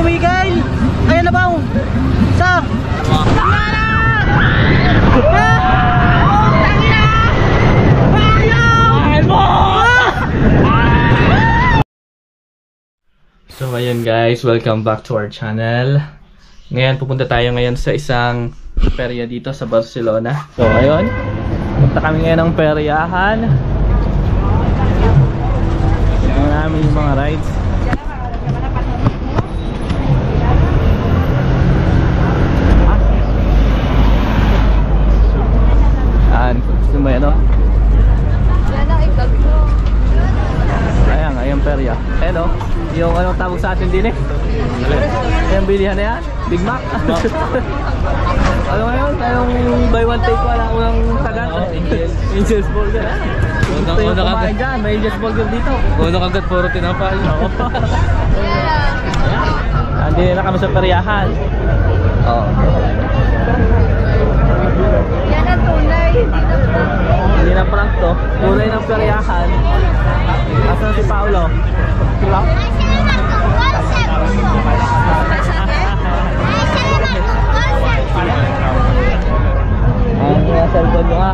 tumigil. Ayan na ba? Sa. So ayun guys, welcome back to our channel. Ngayon pupunta tayo ngayon sa isang perya dito sa Barcelona. So ayun, punta kami ngayon ng peryahan. Namin yung mga rides. Ah, gusto mo yan, no? Ayan, ayan perya. Ayan o, yung anong eh. Ayan bilihan na yan, Big Mac. ano ngayon? Anong buy one take one ang unang tagat? Angels Burger. ah. Unang- Gusto yung kumain dyan, may Angels Burger dito. Uno kagad puro tinapay. Andito na kami sa peryahan. Oo. Yan ang tunay. Hindi na prank to. Kulay ng peryahan. Asan si Paolo? Diba? Ang uh, cellphone nyo nga.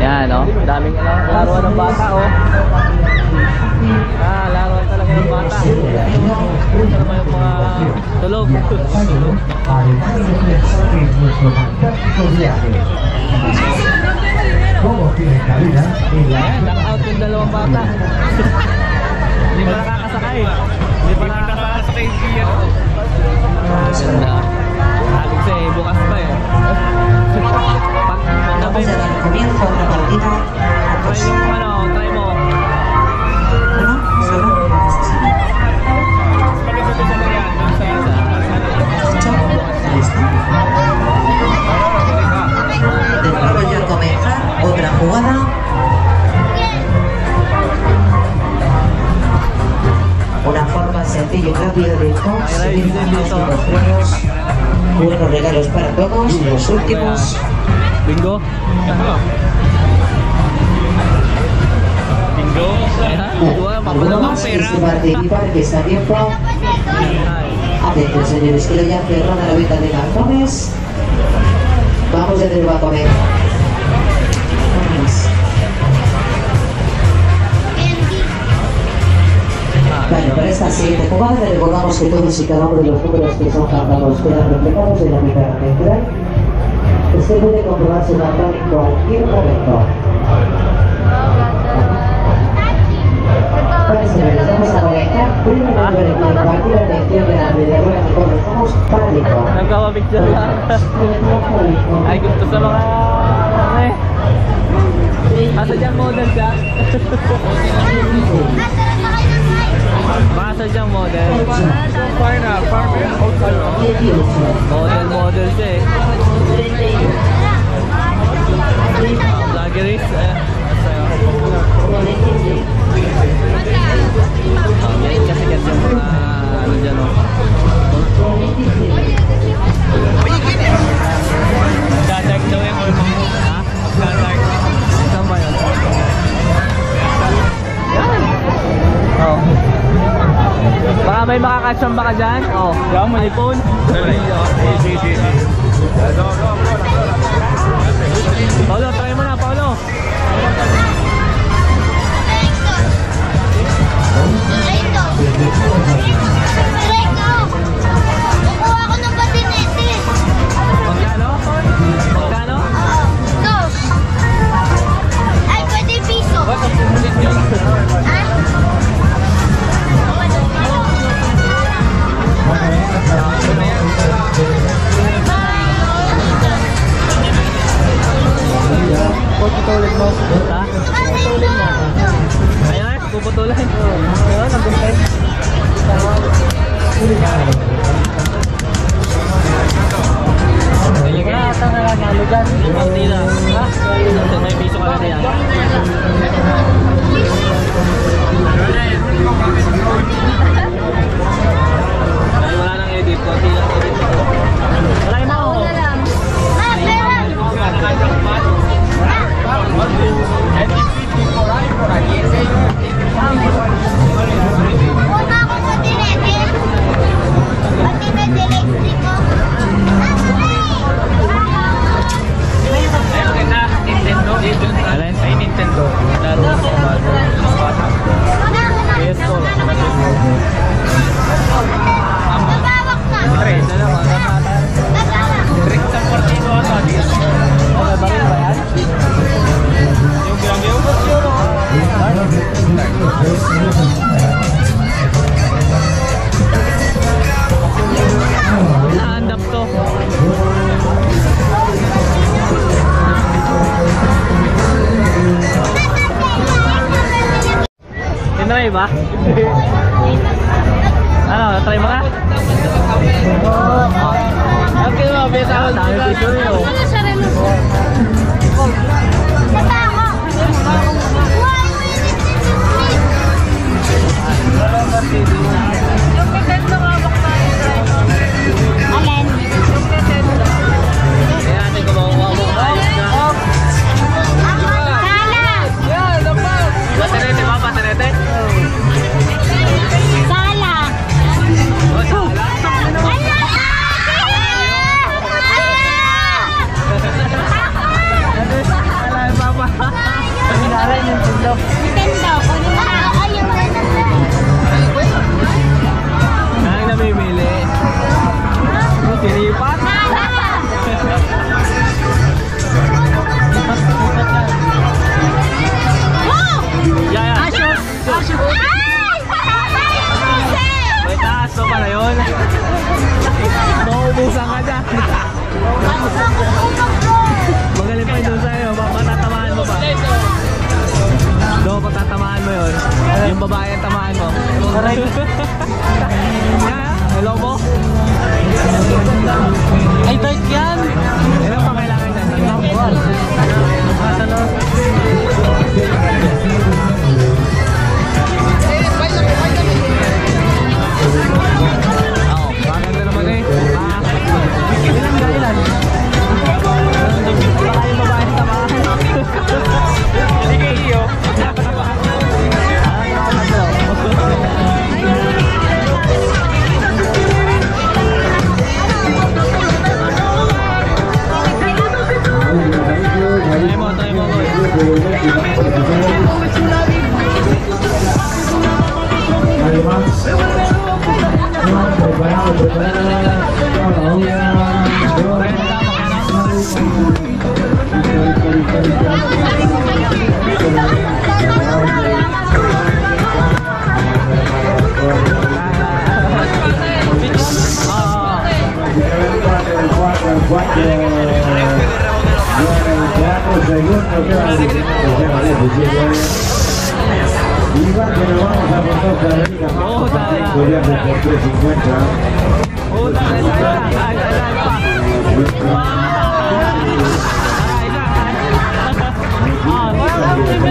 Yan, oh. Daming ano, laruan ng bata, oh. Ah, laruan talaga ng bata. Ito naman yung mga tulog. Ayan, naka-out yung dalawang bata. Hindi pa nakakasakay. Hindi pa nakakasakay. Ganda. Aling sa eh, bukas pa eh. Pag Vamos a dar comienzo a una partida. try yung ano, try mo. Uno, solo. Listo. Después de comenzar otra jugada. Una forma sencilla y rápida de los premios. Buenos regalos para todos. Los últimos. Bingo. Bingo. Más que pera. se participa que está tiempo. Atención señores, que ya cerrada la venta de calzones. Vamos de nuevo a comer. Bueno, para esta siguiente jugada le recordamos que todos y cada uno de los números que son marcados quedan reflejados en la mitad central. Este puede comprobar su marca en cualquier momento. Bueno, señores, vamos a comenzar. Primero, para compartir la atención de la alrededor y comenzamos pánico. Nagkakapicture lang. Ay, gusto sa mga... Eh. Asa dyan model ka? Baka sa dyan model. Model, model siya Tinry ba? ano, try mo ka? Okay mo, beta ako. Dami picture yun. Ano relo mo? Basta ako. One minute and six minutes. Alin? Kaya natin kung makukuha mo. Ayos na. Sala! Patinete ba? Patinete? Sala! O, sala. Ala! Sala, papa. Pinaray yung tundo. Nintendo. Ah, ayun. Kaya May taas pa pala yun. Maubusan ka dyan. Oh, oh, tara, tara, tara, tara, tara. Ah, parang hindi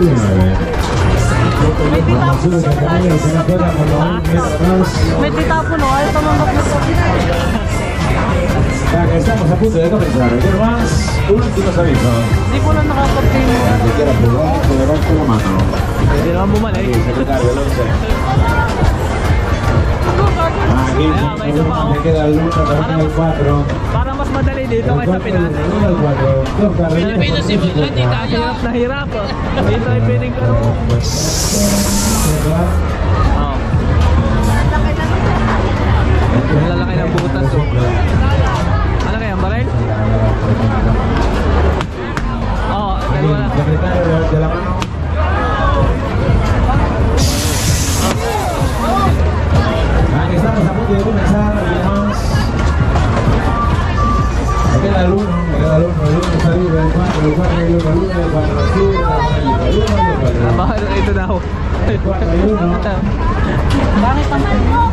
May titapo no? Ayaw tumambak na Estamos a punto de comenzar. Ayer más, últimos avisos. Hindi po lang nakapag-train mo. Que quiera probar, que levante la mano. Pwede naman bumalik. Sí, secretario, el 11. Aquí, Ayan, may isa pa, me queda el 1, también el 4. Para mas madali dito kaysa 4, Pinas. 1, el 4. Dos carreras. Hirap na hirap. Dito ay pwedeng ka. Oh. Ang lalaki ng butas. Oh. Ano kaya? Barel? Oo, oh, dalawa na. Mano. Aquí estamos a punto de comenzar. ayer más. Me queda el Abahal ito daw. Bakit mo?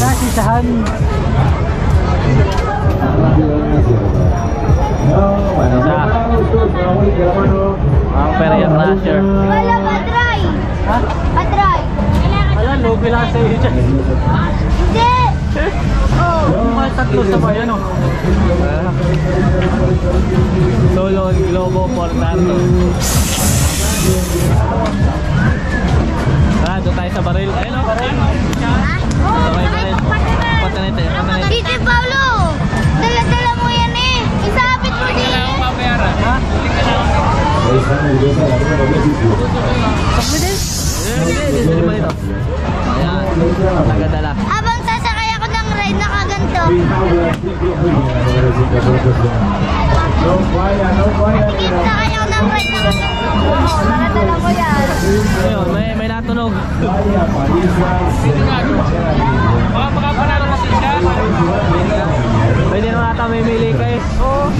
Na, sisahan! Sa-. Ang. Wala, patry. Ha? Patry. Wala, lobe lang sa iyo dyan. Hindi. Oh. Mga tatlo sa bayan, no? Solo Globo Portato. Ah, doon tayo sa baril. Ayun? Oh, Okay, bakit baril. Patanete, patanete. Titi Paulo, dala-dala mo yan eh. Isabit mo din. Ha? Ahí está nerviosa la número 10. Hindi. Hindi ba dito? Ayan. Nagadala. Habang sasakay ako ng ride na kaganto. No vaya, no vaya. Sasakay ako ng ride na kaganto. Mo yan. Ayun, may, may natunog. Vaya paliza. Pwede naman ata may mili ka eh. Oo.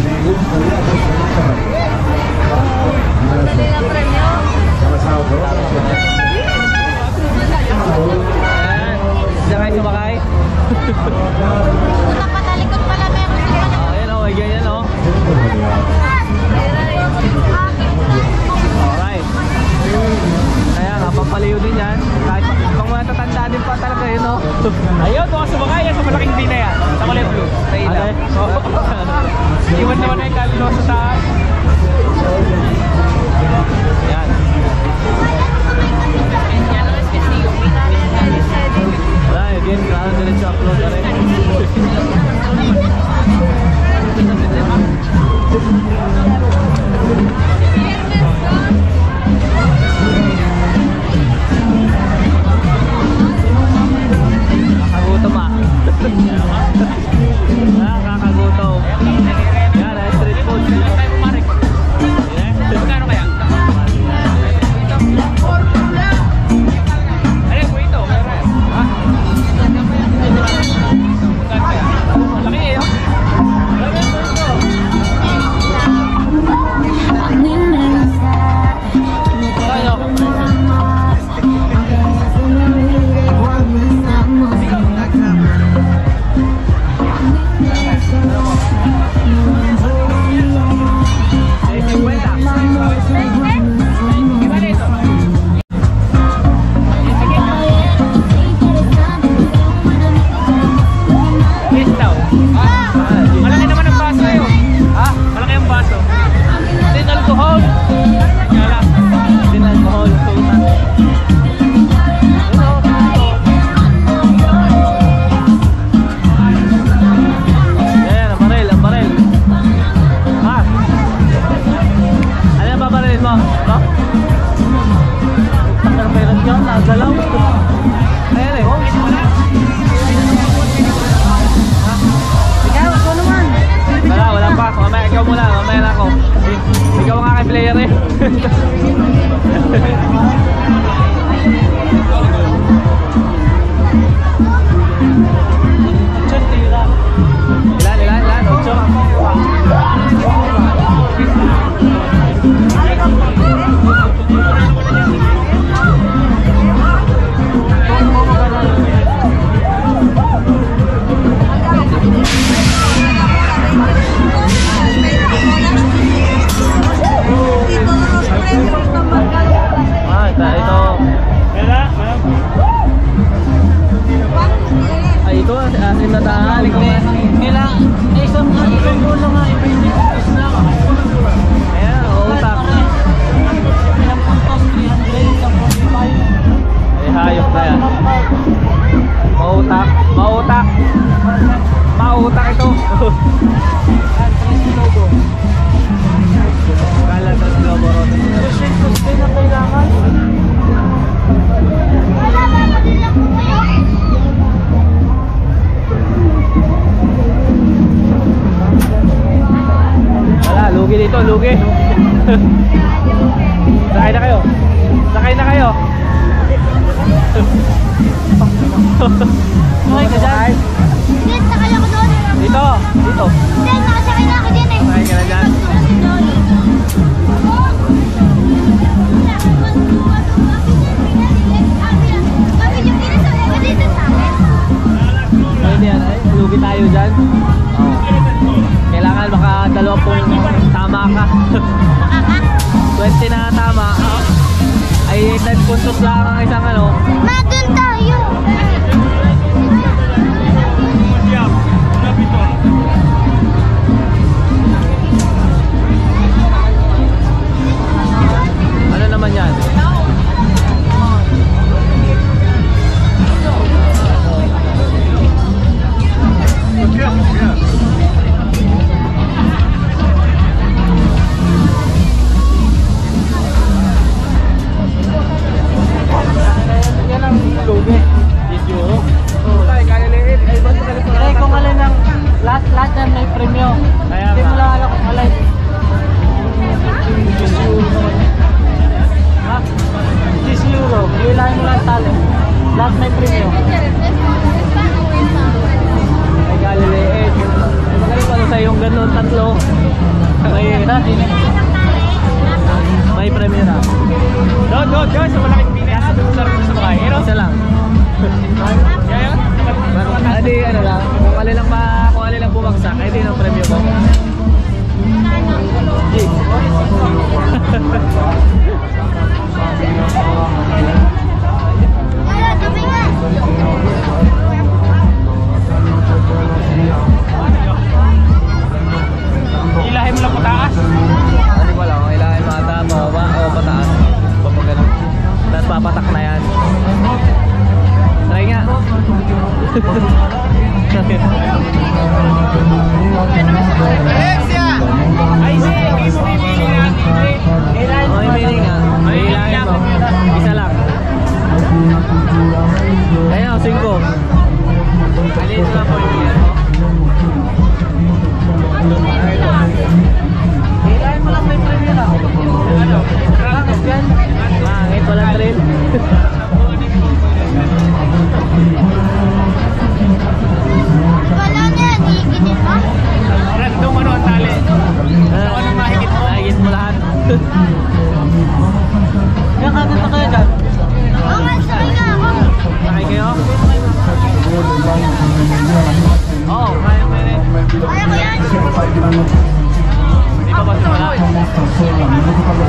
Ayan. Isa kayo sumakay. Punta pa talikod pala meron sila. Oh, ayan oh, may ganyan oh. Alright. Kaya nga, pampaliw din yan. Kahit pa, pang mga tatanda din pa talaga yun oh. Ayaw, doon ka sumakay. Yan sa malaking din na yan. Sa kulay blue. Sa. Okay. Iwan naman na yung kalilo sa taas. Yan. Wala, again, klaro diretso upload na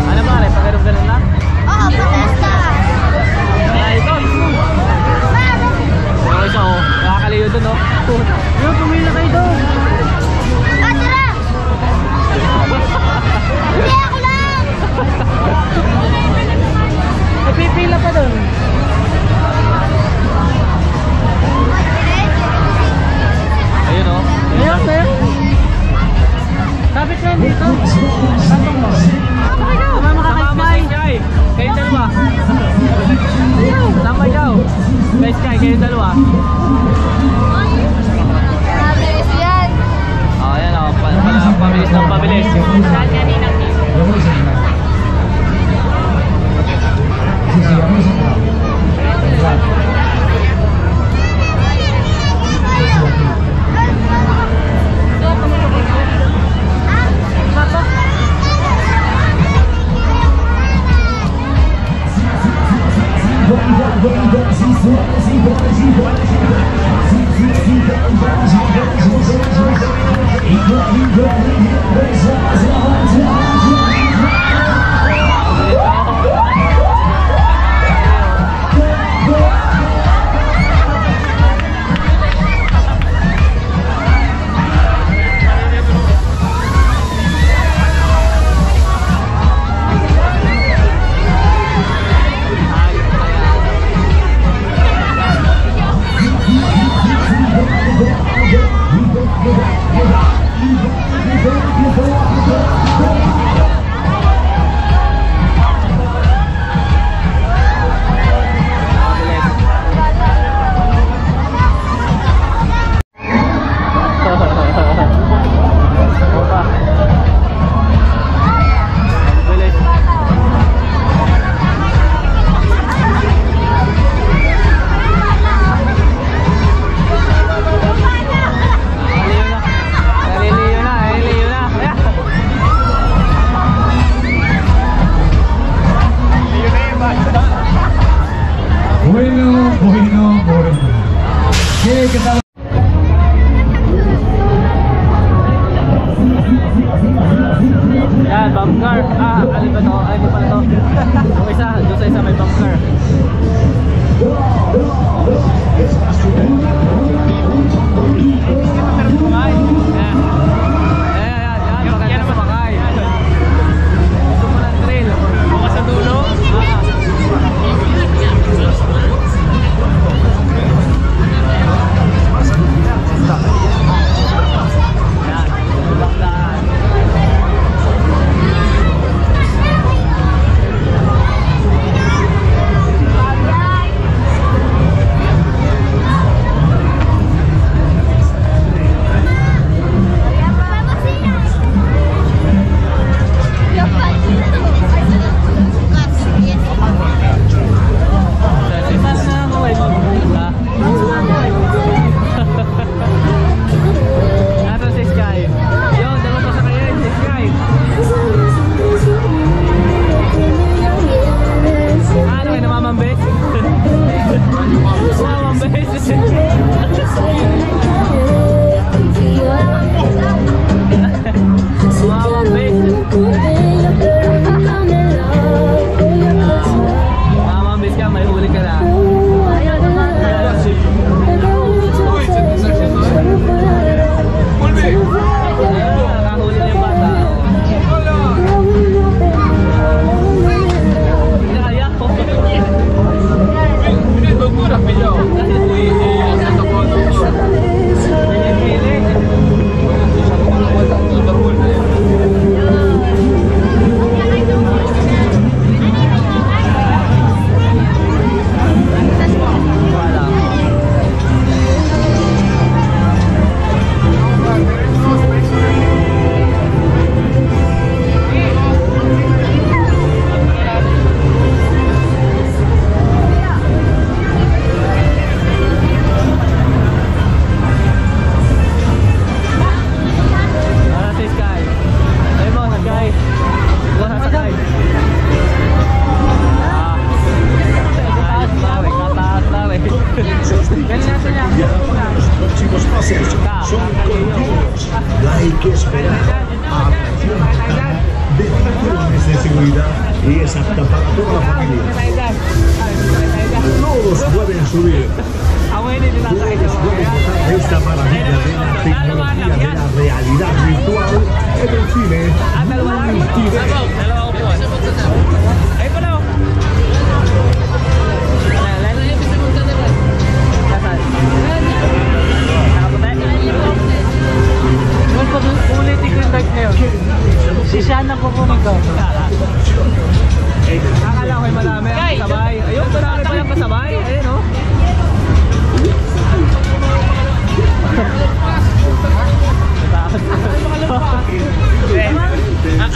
Hindi que estaba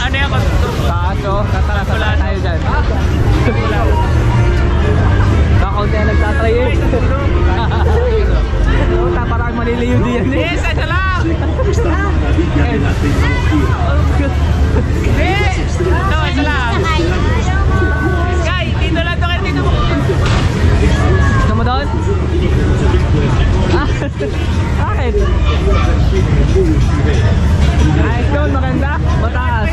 ano yan? Taas o. Tatara sa lahat tayo dyan. Kakaunti na nagtatry eh. Puta, parang maliliyo din yan eh. Yes, ano lang! Hindi! Ito, ito lang. Dito lang to dito. Mo doon? Ah, bakit? Ayos doon, maganda, mataas.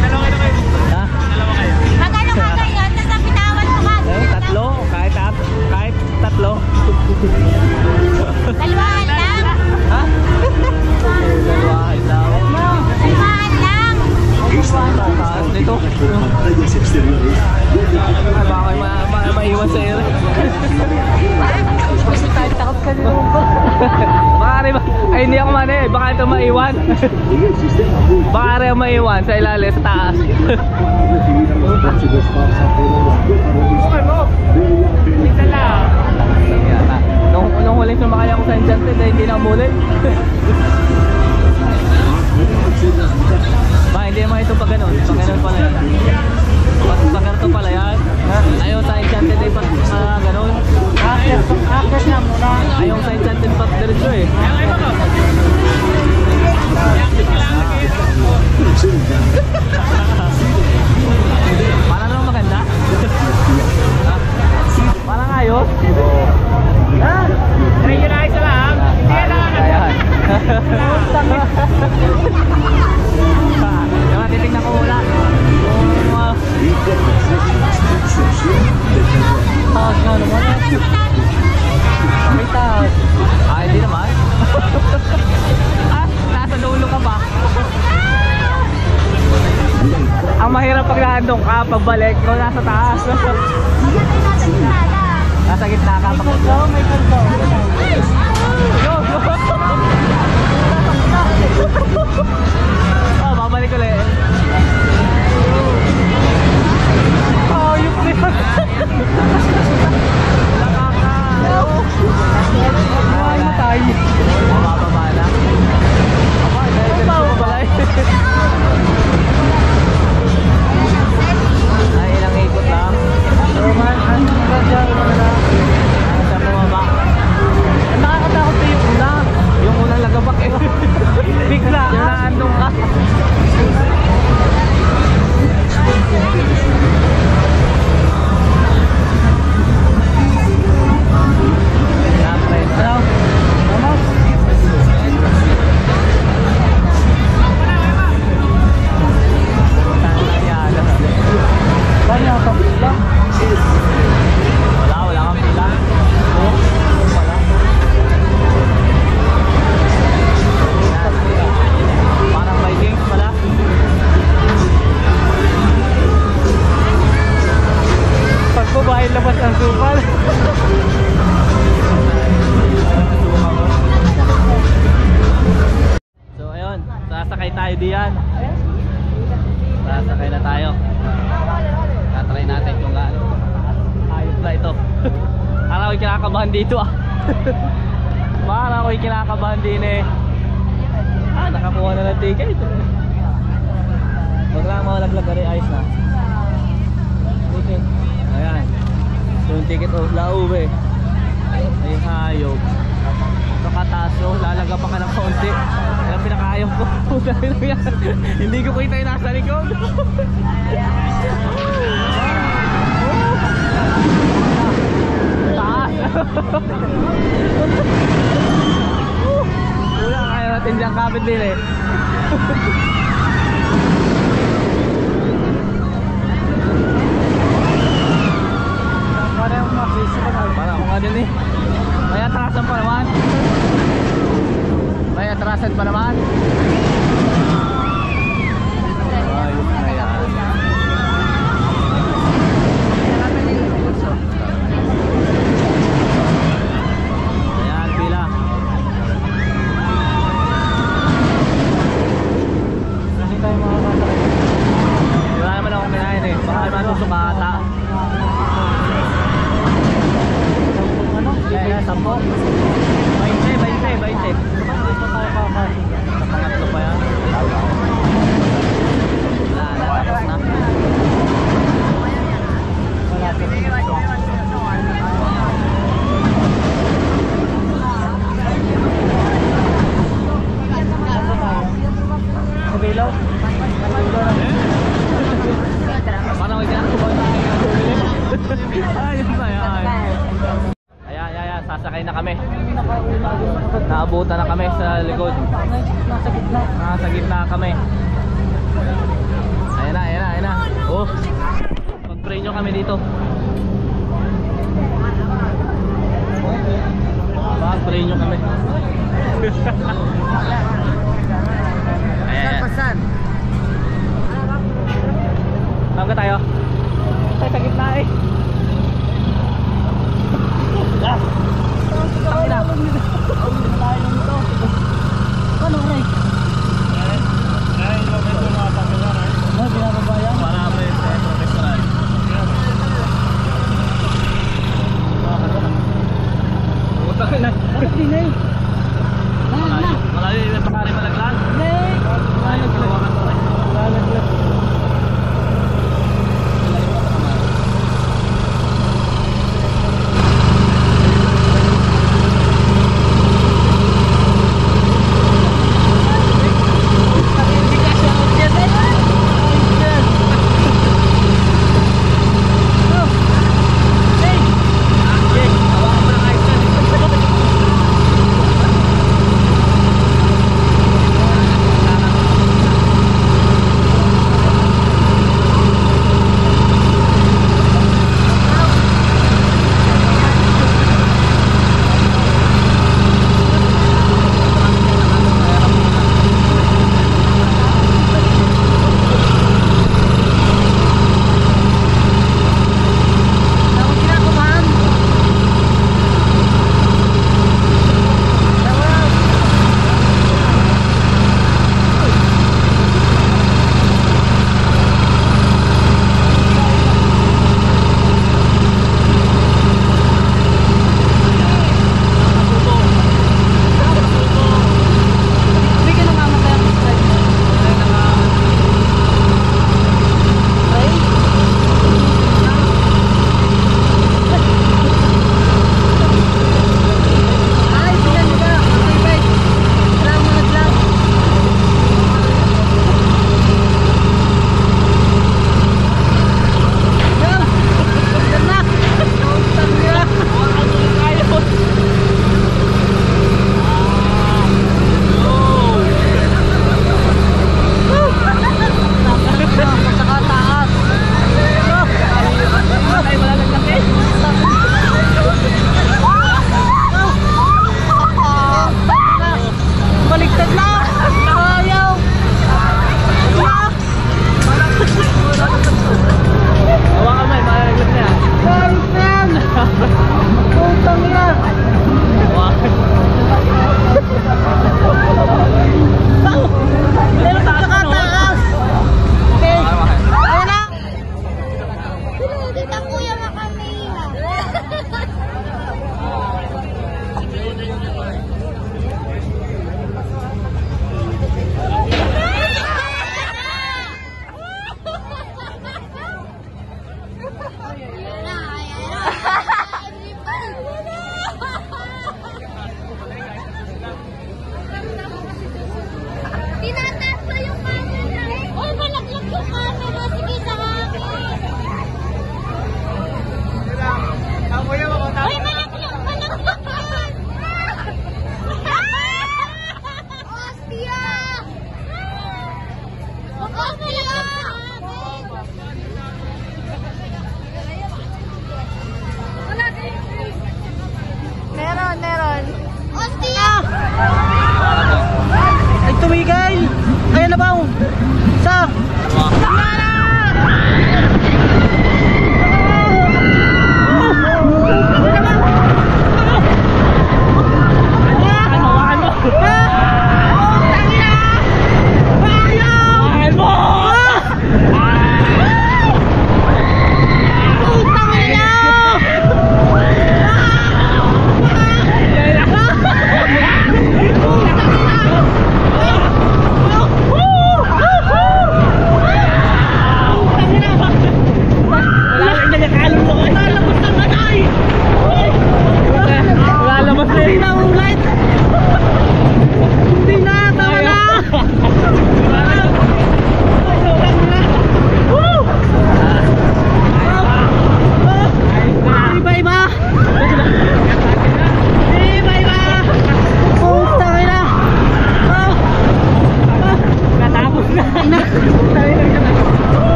Dalawa kayo. Ha? Dalawa kayo. Magkano kaga yun? Tapos ang pitawan mo kaga. Eh, tatlo, tat kahit tatlo. Dalawaan lang? Ha? Dalawaan lang. Dalawaan lang. Taas nito. Ay, baka ma ma maiwan sa air. Kasi tayo takot ka nito. Baka rin, ay hindi ako man. Baka ito maiwan. baka rin maiwan sa ilalim sa taas. Nung, huling sumakay ako sa Enchanted, eh, hindi na umulit. ID yan. Sasakay na tayo. Tatry natin kung gaano. Ayos na ito. Parang ako'y kinakabahan dito ah. Parang ako'y kinakabahan din eh. Ah, nakakuha na ng ticket. Huwag lang mawalaglag ari ayos na. Ticket. Ayan. So yung ticket oh, o lauwe. Ay hayop. Ito kataso, oh, lalaga pa ka ng kaunti. Ang pinakayang ko. Hindi ko kita yung nasa likod. Taas! Wala kaya natin dyan kapit din eh. Parang makisip. Parang ako nga din eh. Kaya taas ang parawan. May atrasan pa naman. Saan ka tayo? Sophia!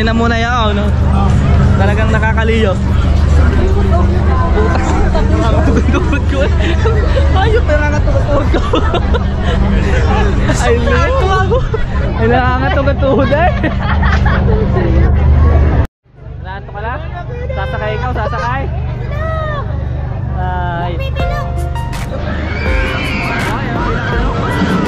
Huli na muna yao, no? Talagang nakakaliyo. Puta Tugod-tugod ko eh. Ayok na lang tugod ko. Ay, lito ako. Ay, nakakatugod-tugod eh. Naanto ka na? Sasakay ka sasakay? Ay. Ay, ang pinakano.